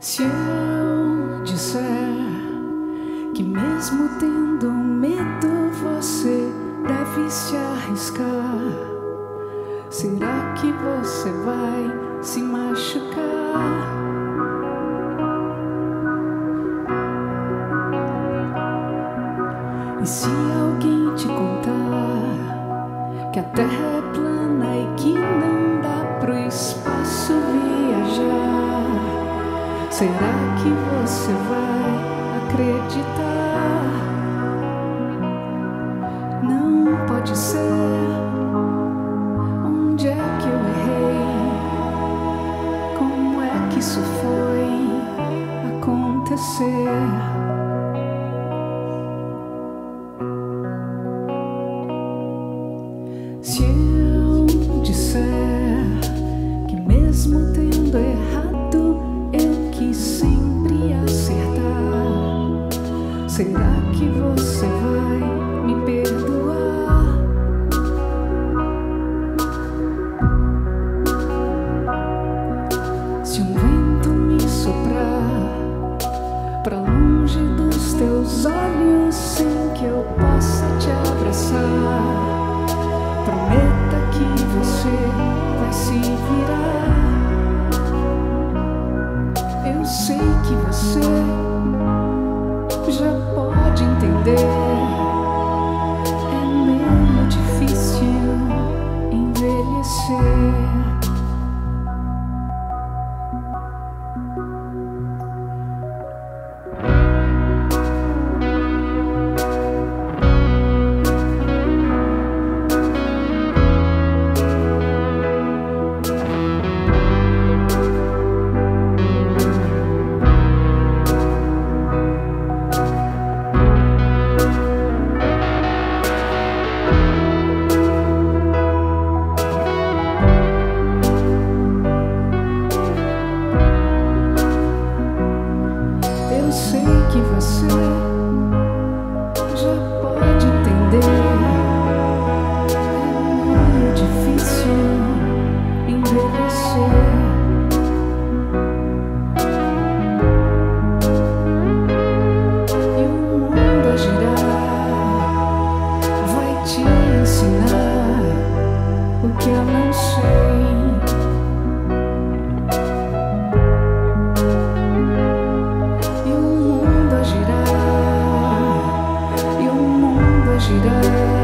Se eu disser que, mesmo tendo medo, você deve se arriscar, será que você vai se machucar? E se alguém te contar que a terra é plana e que não dá pro espaço viajar, será que você vai acreditar? Não pode ser. Onde é que eu errei? Como é que isso foi acontecer? Se será que você vai me perdoar? Se um vento me soprar pra longe dos teus olhos, sem que eu possa já pode entender. É meio difícil envelhecer. Que você 你的